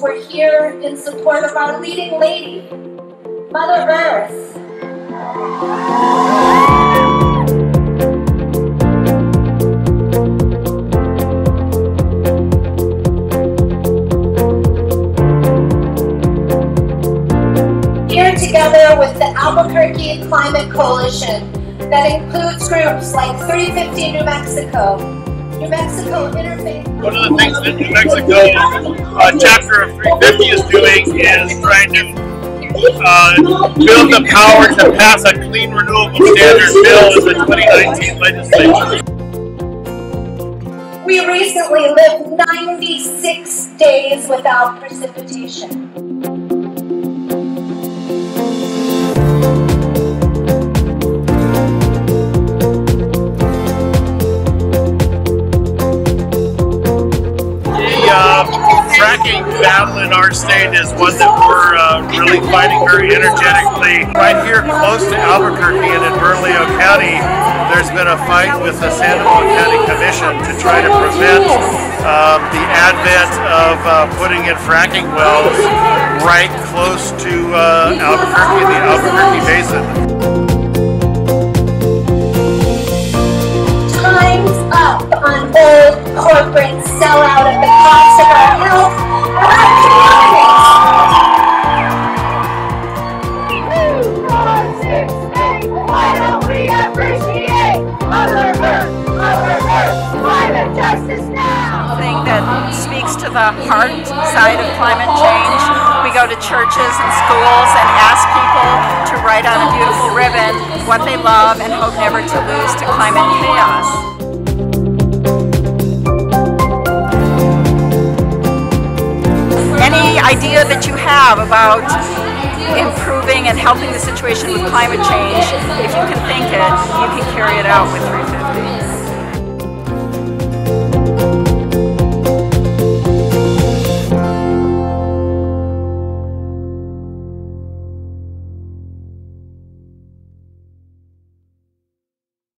we're here in support of our leading lady, Mother Earth. Here together with the Albuquerque Climate Coalition that includes groups like 350 New Mexico, New Mexico Interfaith. One of the things that New Mexico uh, chapter of 350 is doing is trying to uh, build the power to pass a clean renewable standard bill in the 2019 legislature. We recently lived 96 days without precipitation. Fracking battle in our state is one that we're uh, really fighting very energetically. Right here close to Albuquerque and in Bernalillo County, there's been a fight with the Sandoval County Commission to try to prevent um, the advent of uh, putting in fracking wells right close to uh, Albuquerque, in the Albuquerque Basin. Corporate sellout of the cost of our health Why don't we appreciate Mother Earth, Mother Earth, climate justice now? Thing that speaks to the heart side of climate change. We go to churches and schools and ask people to write on a beautiful ribbon what they love and hope never to lose to climate chaos. Idea that you have about improving and helping the situation with climate change, if you can think it, you can carry it out with 350.